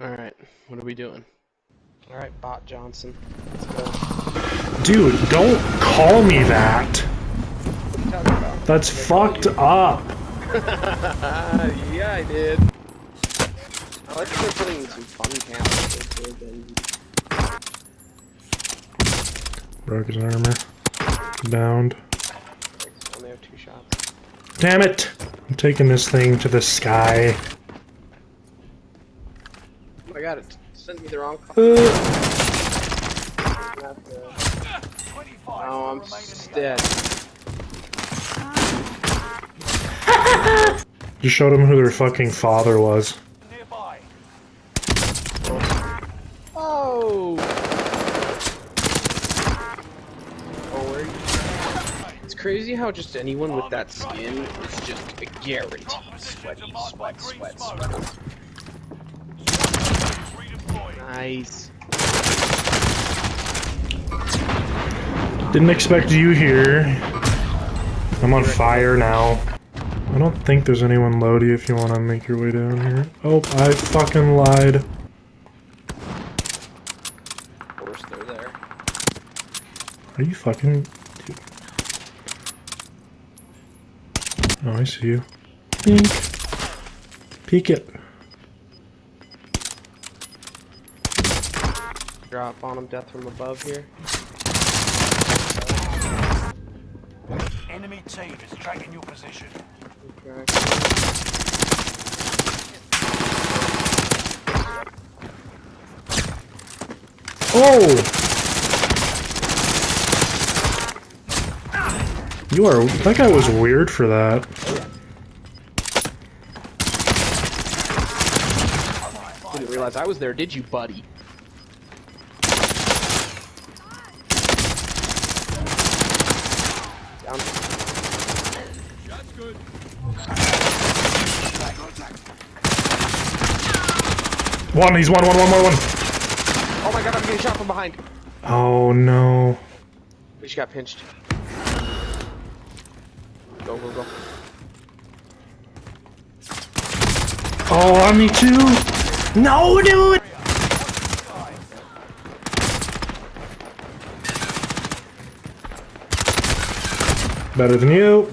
Alright, what are we doing? Alright, Bot Johnson. Let's go. Dude, don't call me that. What are you talking about? That's fucked up. yeah, I did. I like that they're putting some fun cameras into it and Broke his armor. Downed. only have two shots. Damn it! I'm taking this thing to the sky. My god, it sent me the wrong call. Oh, I'm dead. just showed him who their fucking father was. Oh! Oh, where are you? It's crazy how just anyone with that skin is just a guaranteed sweaty, sweat, sweat, sweat. Nice. Didn't expect you here. I'm on fire now. I don't think there's anyone Lodi if you want to make your way down here. Oh, I fucking lied. Of course, they're there. Are you fucking... Dude. Oh, I see you. Pink. Peek it. Drop on them, death from above here. Enemy team is tracking your position. Okay. Oh! You are. That guy was weird for that. Didn't realize I was there, did you, buddy? Down. One, he's one, one, one, one, one. Oh my god, I'm getting shot from behind. Oh no. We just got pinched. Go, go, go. Oh, on me too. No, dude. Better than you.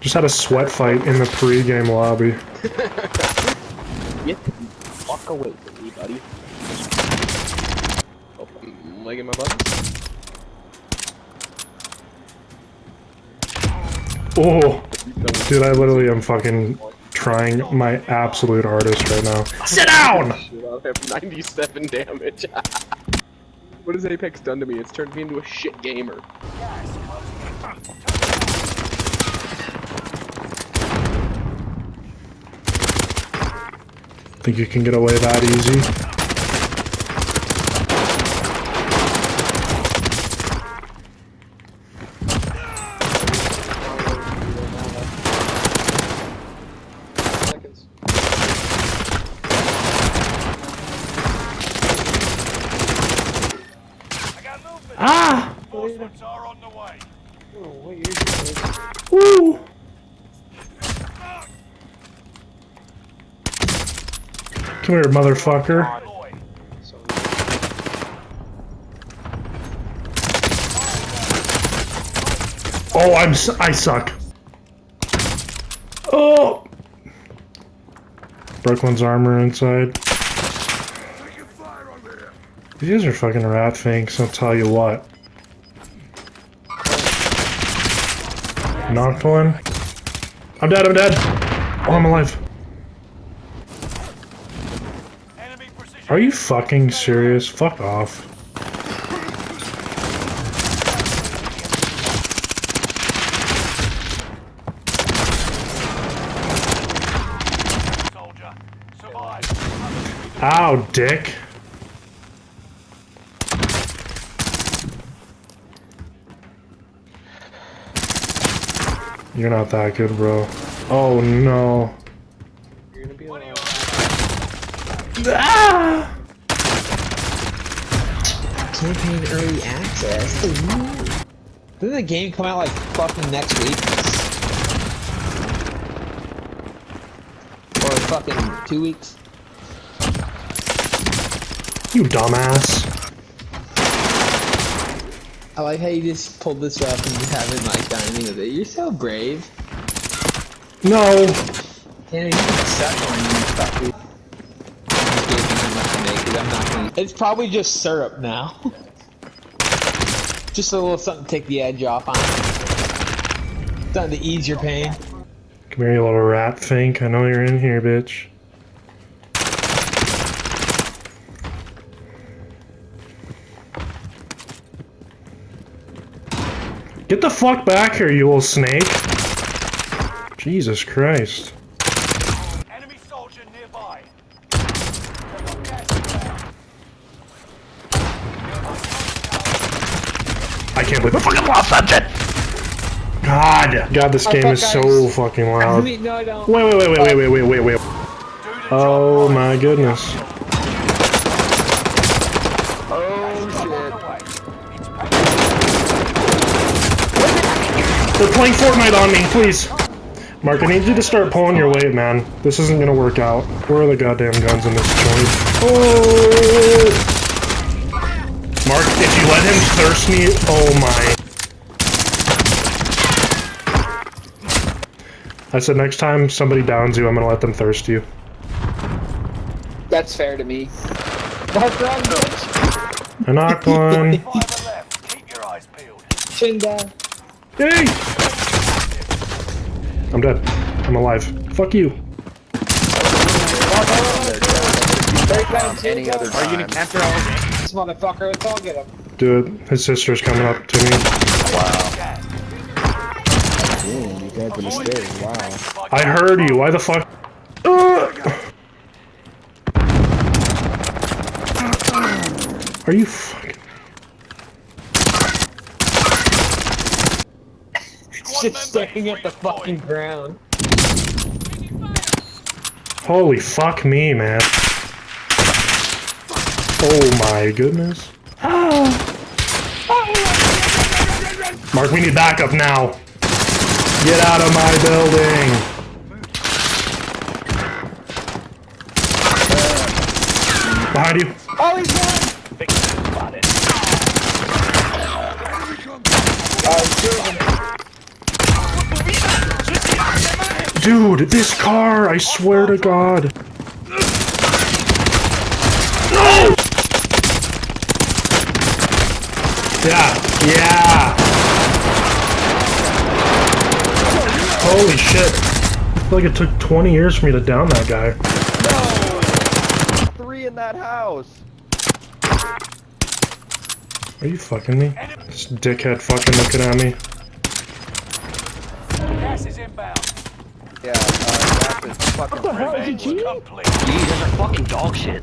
Just had a sweat fight in the pre-game lobby. Fuck away from me, buddy. Oh, I'm mm, legging my buttons. Oh, dude, I literally am fucking trying my absolute hardest right now. Sit down! I have 97 damage. what has Apex done to me? It's turned me into a shit gamer. Think you can get away that easy? Seconds. I got movement. Ah! Reinforcements are on the way. Oh, what year is this? Woo! Come here, motherfucker. Oh, I'm I suck. Oh! Brooklyn's armor inside. These are fucking rat finks, I'll tell you what. Knocked one. I'm dead, I'm dead. Oh, I'm alive. Enemy precision. Are you fucking serious? Fuck off. Ow, dick. You're not that good, bro. Oh no. you're gonna be alive. Ah! Campaign early access. Ooh. Didn't the game come out like fucking next week? Or fucking two weeks? You dumbass. I like how you just pulled this up and you haven't like done anything with it. You're so brave. No. Tanner, you can suck on you stuff, dude. I'm just giving him enough to make it. I'm not gonna. It's probably just syrup now. just a little something to take the edge off on it. Something to ease your pain. Come here, you little rat fink. I know you're in here, bitch. Get the fuck back here, you little snake. Jesus Christ. Enemy soldier nearby. I can't believe I fucking lost that shit. God. God, this oh, game is so fucking loud. Wait, no, I don't. wait, wait, wait, wait, wait, wait, wait, wait. Oh my goodness. Oh shit They're playing Fortnite on me, please. Mark, I need you to start pulling your weight, man. This isn't gonna work out. Where are the goddamn guns in this joint? Oh! Mark, if you let him thirst me, oh my. I said next time somebody downs you, I'm gonna let them thirst you. That's fair to me. Mark, run, bitch. I knocked one. Five. Keep your eyes peeled. Chin down. Hey! I'm dead. I'm alive. Fuck you. Any other Are you gonna capture all of it? This motherfucker, let's all get him. Do it. His sister's coming up to me. Damn, you camped in the stairs. Wow. I heard you. Why the fuck? Are you fucking? Just staring at the fucking ground. Holy fuck me, man. Oh my goodness. Mark, we need backup now. Get out of my building. Behind you. Oh, he's gone! Dude, this car, I swear to God. Yeah, yeah. Holy shit. I feel like it took 20 years for me to down that guy. No! three in that house. Are you fucking me? This dickhead fucking looking at me. Gas is inbound. Yeah, uh, that is fucking Revenge complete. These guys are fucking dog shit.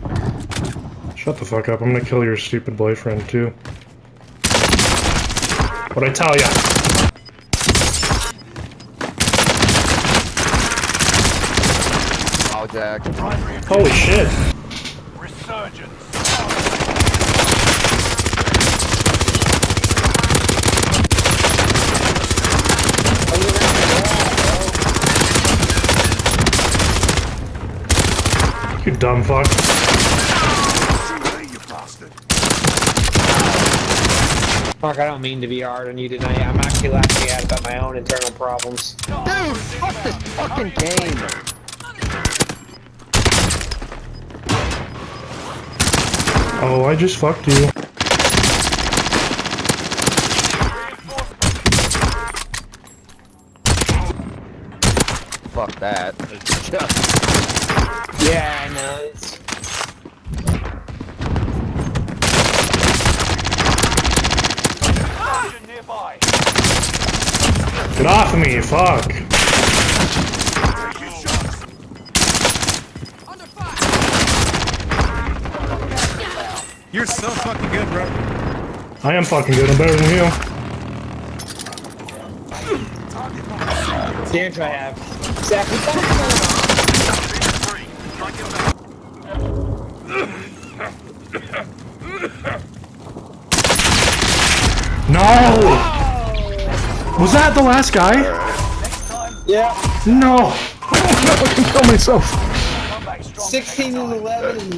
Shut the fuck up. I'm gonna kill your stupid boyfriend too. What'd I tell ya? Oh, Jack. Holy shit. Resurgence. You dumb fuck. Mark, I don't mean to be hard on you tonight. I'm actually laughing at about my own internal problems. Dude, fuck this fucking game. Oh, I just fucked you. Fuck that. Yeah, I know. It's... Get off of me, fuck. You're so fucking good, bro. I am fucking good. I'm better than you. Damn, I have. Zach, what the fuck's going on? No! Was that the last guy? Yeah. No! I can kill myself. Come back strong. 16 and 11 and